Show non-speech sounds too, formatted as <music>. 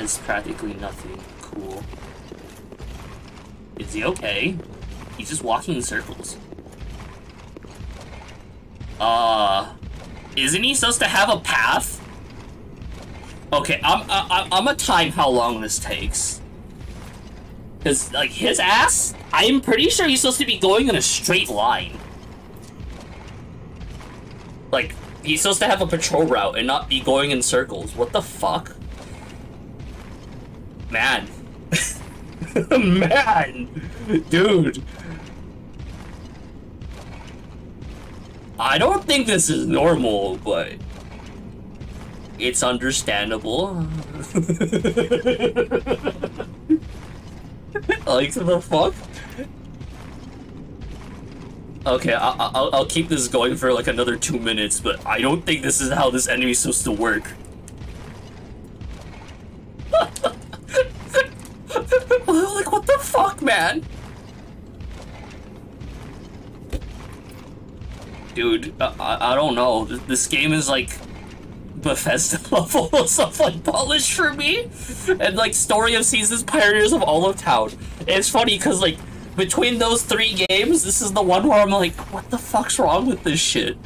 has practically nothing cool. Is he okay? He's just walking in circles. Uh, isn't he supposed to have a path? Okay, I'm I, I'm gonna time how long this takes. Cause like his ass, I'm pretty sure he's supposed to be going in a straight line. Like he's supposed to have a patrol route and not be going in circles. What the fuck? Man. <laughs> Man! Dude! I don't think this is normal, but it's understandable. <laughs> like the fuck? Okay, I I'll, I'll keep this going for like another two minutes, but I don't think this is how this enemy's supposed to work. <laughs> like, what the man? Dude, I, I don't know. This game is like Bethesda <laughs> level stuff like polished for me. And like Story of Seasons, Pioneers of Olive Town. it's funny because like between those three games, this is the one where I'm like, what the fuck's wrong with this shit?